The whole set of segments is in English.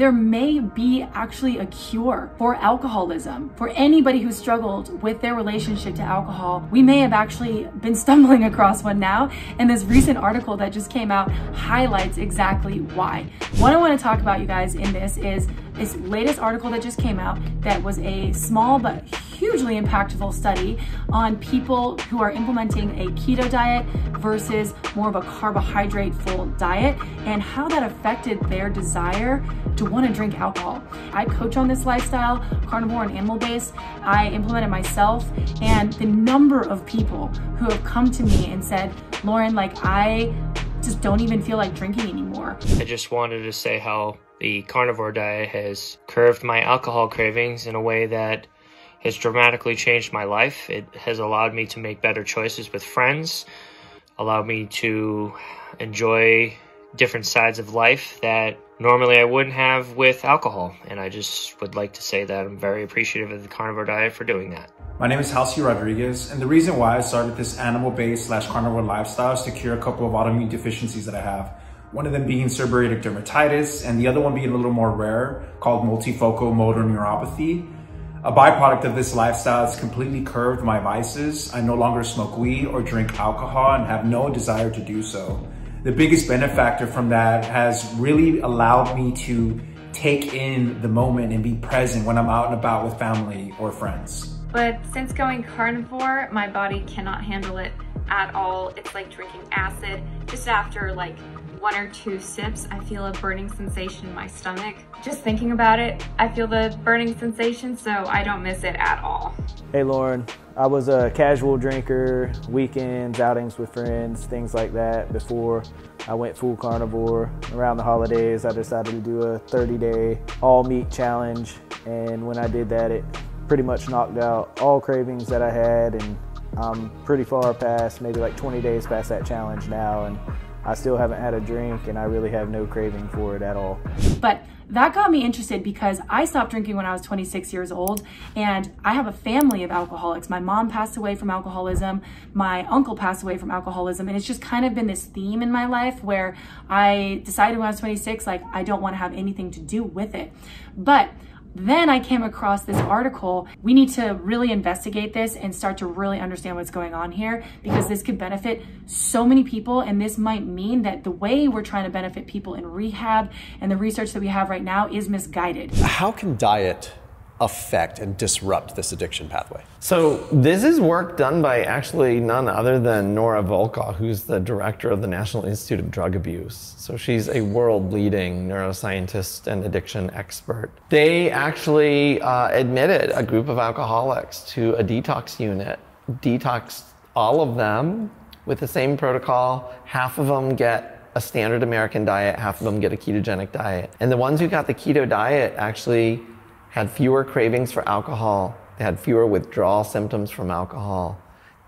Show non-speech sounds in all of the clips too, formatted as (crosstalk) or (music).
there may be actually a cure for alcoholism. For anybody who struggled with their relationship to alcohol, we may have actually been stumbling (laughs) across one now. And this recent article that just came out highlights exactly why. What I want to talk about, you guys, in this is this latest article that just came out that was a small but hugely impactful study on people who are implementing a keto diet versus more of a carbohydrate full diet and how that affected their desire to want to drink alcohol. I coach on this lifestyle, carnivore and animal based. I implement it myself and the number of people who have come to me and said, Lauren, like I just don't even feel like drinking anymore. I just wanted to say how the carnivore diet has curved my alcohol cravings in a way that has dramatically changed my life. It has allowed me to make better choices with friends, allowed me to enjoy different sides of life that normally I wouldn't have with alcohol. And I just would like to say that I'm very appreciative of the carnivore diet for doing that. My name is Halsey Rodriguez, and the reason why I started this animal-based slash carnivore lifestyle is to cure a couple of autoimmune deficiencies that I have. One of them being seborrheic dermatitis, and the other one being a little more rare, called multifocal motor neuropathy. A byproduct of this lifestyle has completely curved my vices. I no longer smoke weed or drink alcohol and have no desire to do so. The biggest benefactor from that has really allowed me to take in the moment and be present when I'm out and about with family or friends. But since going carnivore, my body cannot handle it at all. It's like drinking acid. Just after like one or two sips, I feel a burning sensation in my stomach. Just thinking about it, I feel the burning sensation, so I don't miss it at all. Hey Lauren, I was a casual drinker, weekends, outings with friends, things like that before I went full carnivore. Around the holidays, I decided to do a 30 day all meat challenge. And when I did that, it pretty much knocked out all cravings that I had. And I'm pretty far past, maybe like 20 days past that challenge now. And I still haven't had a drink and I really have no craving for it at all. But that got me interested because I stopped drinking when I was 26 years old and I have a family of alcoholics. My mom passed away from alcoholism. My uncle passed away from alcoholism. And it's just kind of been this theme in my life where I decided when I was 26, like I don't want to have anything to do with it. But then I came across this article. We need to really investigate this and start to really understand what's going on here because this could benefit so many people. And this might mean that the way we're trying to benefit people in rehab and the research that we have right now is misguided. How can diet affect and disrupt this addiction pathway? So this is work done by actually none other than Nora Volkow, who's the director of the National Institute of Drug Abuse. So she's a world-leading neuroscientist and addiction expert. They actually uh, admitted a group of alcoholics to a detox unit, detoxed all of them with the same protocol. Half of them get a standard American diet, half of them get a ketogenic diet. And the ones who got the keto diet actually had fewer cravings for alcohol, they had fewer withdrawal symptoms from alcohol,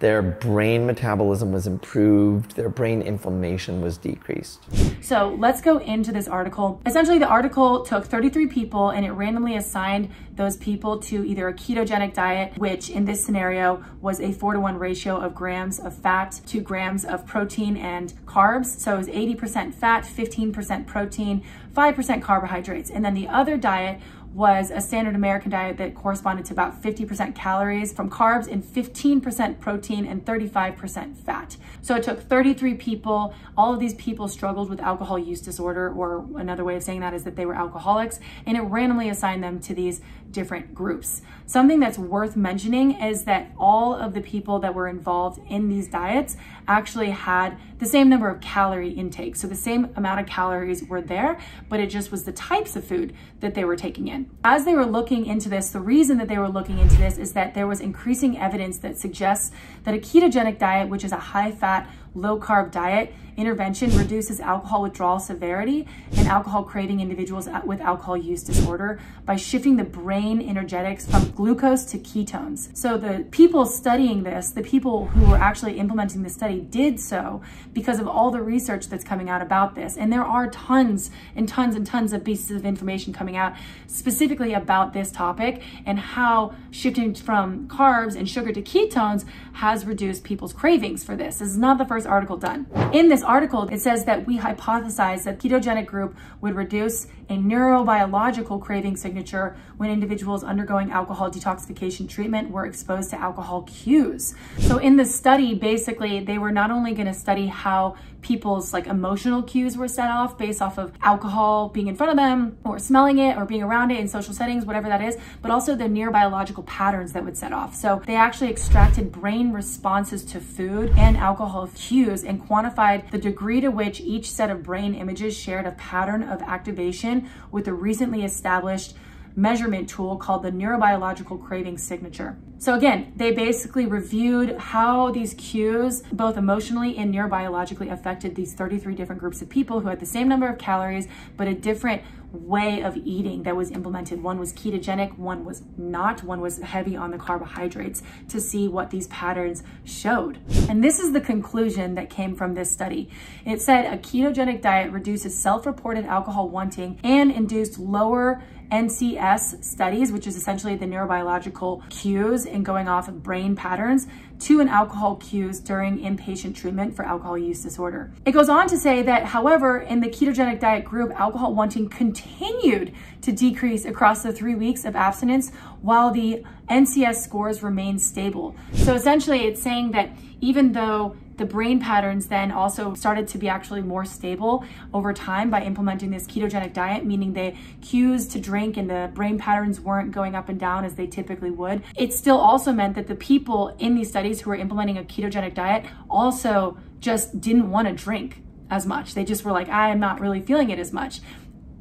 their brain metabolism was improved, their brain inflammation was decreased. So let's go into this article. Essentially, the article took 33 people and it randomly assigned those people to either a ketogenic diet, which in this scenario was a four to one ratio of grams of fat to grams of protein and carbs. So it was 80% fat, 15% protein, 5% carbohydrates. And then the other diet was a standard American diet that corresponded to about 50% calories from carbs and 15% protein and 35% fat. So it took 33 people. All of these people struggled with alcohol use disorder, or another way of saying that is that they were alcoholics, and it randomly assigned them to these different groups. Something that's worth mentioning is that all of the people that were involved in these diets actually had the same number of calorie intake. So the same amount of calories were there, but it just was the types of food that they were taking in. As they were looking into this, the reason that they were looking into this is that there was increasing evidence that suggests that a ketogenic diet, which is a high fat, low carb diet intervention reduces alcohol withdrawal severity and alcohol craving individuals with alcohol use disorder by shifting the brain energetics from glucose to ketones. So the people studying this, the people who were actually implementing the study did so because of all the research that's coming out about this. And there are tons and tons and tons of pieces of information coming out specifically about this topic and how shifting from carbs and sugar to ketones has reduced people's cravings for this. This is not the first article done. In this article, it says that we hypothesized that ketogenic group would reduce a neurobiological craving signature when individuals undergoing alcohol detoxification treatment were exposed to alcohol cues. So in the study, basically, they were not only going to study how people's like emotional cues were set off based off of alcohol being in front of them or smelling it or being around it in social settings, whatever that is, but also the neurobiological patterns that would set off. So they actually extracted brain responses to food and alcohol cues and quantified the degree to which each set of brain images shared a pattern of activation with the recently established measurement tool called the neurobiological craving signature. So again, they basically reviewed how these cues, both emotionally and neurobiologically affected these 33 different groups of people who had the same number of calories, but a different way of eating that was implemented. One was ketogenic, one was not, one was heavy on the carbohydrates to see what these patterns showed. And this is the conclusion that came from this study. It said a ketogenic diet reduces self-reported alcohol wanting and induced lower NCS studies, which is essentially the neurobiological cues and going off of brain patterns to an alcohol cues during inpatient treatment for alcohol use disorder. It goes on to say that, however, in the ketogenic diet group, alcohol wanting continued to decrease across the three weeks of abstinence while the NCS scores remained stable. So essentially it's saying that even though the brain patterns then also started to be actually more stable over time by implementing this ketogenic diet, meaning the cues to drink and the brain patterns weren't going up and down as they typically would. It still also meant that the people in these studies who were implementing a ketogenic diet also just didn't want to drink as much. They just were like, I am not really feeling it as much.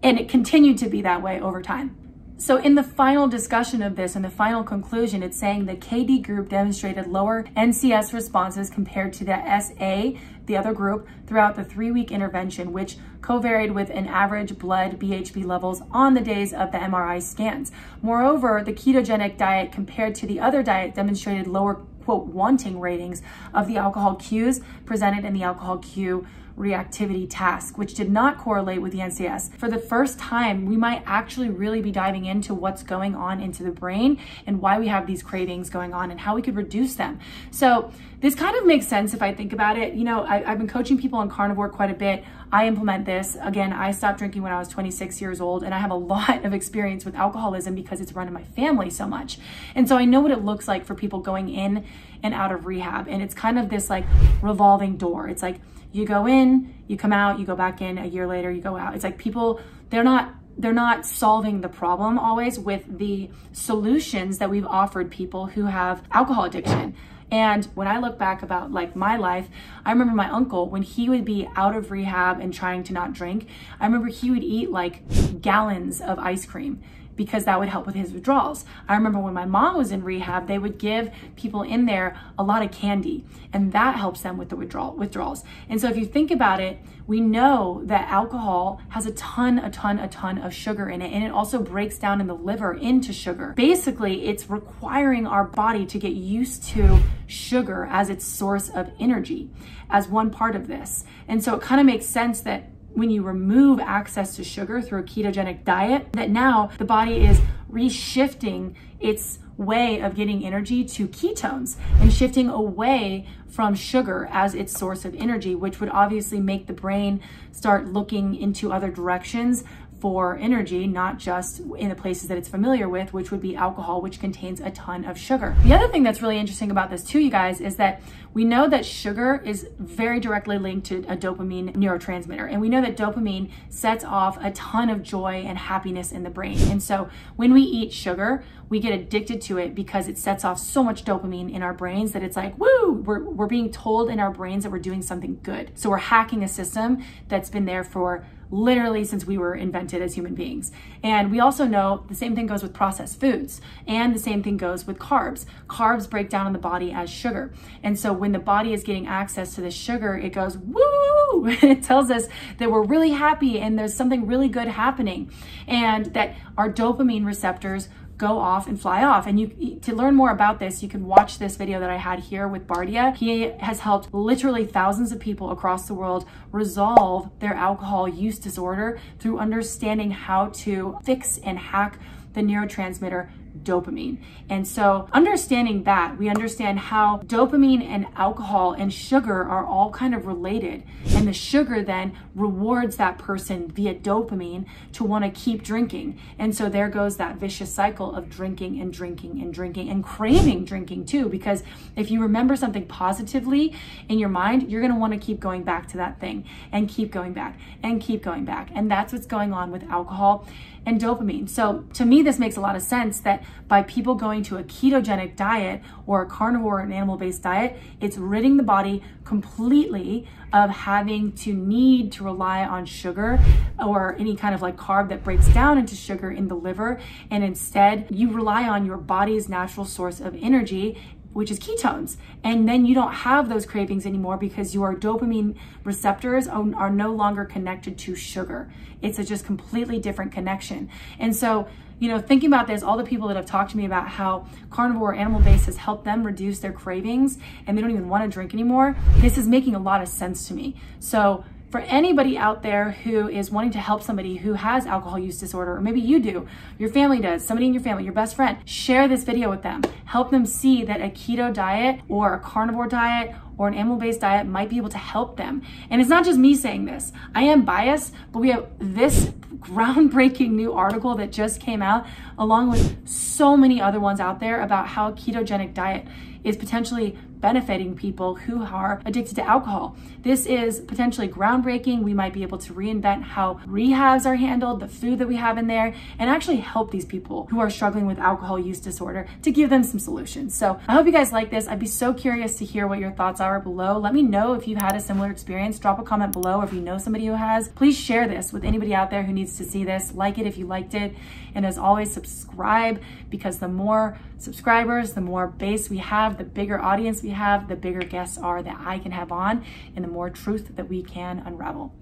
And it continued to be that way over time. So in the final discussion of this and the final conclusion, it's saying the KD group demonstrated lower NCS responses compared to the SA, the other group, throughout the three-week intervention, which covaried with an average blood BHB levels on the days of the MRI scans. Moreover, the ketogenic diet compared to the other diet demonstrated lower quote wanting ratings of the alcohol cues presented in the alcohol cue reactivity task, which did not correlate with the NCS. For the first time, we might actually really be diving into what's going on into the brain and why we have these cravings going on and how we could reduce them. So this kind of makes sense if I think about it. You know, I, have been coaching people on carnivore quite a bit. I implement this. Again, I stopped drinking when I was 26 years old and I have a (laughs) lot of experience with alcoholism because it's run in my family so much. And so I know what it looks like for people going in and out of rehab. And it's kind of this like revolving door. It's like, you go in, you come out, you go back in, a year later you go out. It's like people, they're not they're not solving the problem always with the solutions that we've offered people who have alcohol addiction. And when I look back about like my life, I remember my uncle when he would be out of rehab and trying to not drink, I remember he would eat like gallons of ice cream because that would help with his withdrawals. I remember when my mom was in rehab, they would give people in there a lot of candy and that helps them with the withdrawal withdrawals. And so if you think about it, we know that alcohol has a ton, a ton, a ton of sugar in it and it also breaks down in the liver into sugar. Basically, it's requiring our body to get used to sugar as its source of energy as one part of this. And so it kind of makes sense that when you remove access to sugar through a ketogenic diet, that now the body is reshifting its way of getting energy to ketones and shifting away from sugar as its source of energy, which would obviously make the brain start looking into other directions for energy, not just in the places that it's familiar with, which would be alcohol, which contains a ton of sugar. The other thing that's really interesting about this too, you guys, is that we know that sugar is very directly linked to a dopamine neurotransmitter. And we know that dopamine sets off a ton of joy and happiness in the brain. And so when we eat sugar, we get addicted to it because it sets off so much dopamine in our brains that it's like, woo, we're, we're being told in our brains that we're doing something good. So we're hacking a system that's been there for literally since we were invented as human beings. And we also know the same thing goes with processed foods and the same thing goes with carbs. Carbs break down in the body as sugar. And so when the body is getting access to the sugar, it goes, woo, (laughs) it tells us that we're really happy and there's something really good happening and that our dopamine receptors go off and fly off. And you to learn more about this, you can watch this video that I had here with Bardia. He has helped literally thousands of people across the world resolve their alcohol use disorder through understanding how to fix and hack the neurotransmitter dopamine. And so understanding that, we understand how dopamine and alcohol and sugar are all kind of related. And the sugar then rewards that person via dopamine to want to keep drinking. And so there goes that vicious cycle of drinking and drinking and drinking and craving drinking too. Because if you remember something positively in your mind, you're going to want to keep going back to that thing and keep going back and keep going back. And that's what's going on with alcohol and dopamine. So to me, this makes a lot of sense that by people going to a ketogenic diet or a carnivore an animal-based diet, it's ridding the body completely of having to need to rely on sugar or any kind of like carb that breaks down into sugar in the liver. And instead you rely on your body's natural source of energy which is ketones. And then you don't have those cravings anymore because your dopamine receptors are, no longer connected to sugar. It's a just completely different connection. And so, you know, thinking about this, all the people that have talked to me about how carnivore animal based has helped them reduce their cravings and they don't even want to drink anymore, this is making a lot of sense to me. So for anybody out there who is wanting to help somebody who has alcohol use disorder, or maybe you do, your family does, somebody in your family, your best friend, share this video with them. Help them see that a keto diet or a carnivore diet or an animal-based diet might be able to help them. And it's not just me saying this. I am biased, but we have this groundbreaking new article that just came out along with so many other ones out there about how ketogenic diet is potentially benefiting people who are addicted to alcohol. This is potentially groundbreaking. We might be able to reinvent how rehabs are handled, the food that we have in there, and actually help these people who are struggling with alcohol use disorder to give them some solutions. So I hope you guys like this. I'd be so curious to hear what your thoughts are below. Let me know if you've had a similar experience. Drop a comment below or if you know somebody who has. Please share this with anybody out there who needs to see this. Like it if you liked it. And as always, subscribe because the more subscribers, the more base we have, the bigger audience we have, the bigger guests are that I can have on, and the more truth that we can unravel.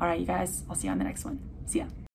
All right, you guys, I'll see you on the next one. See ya.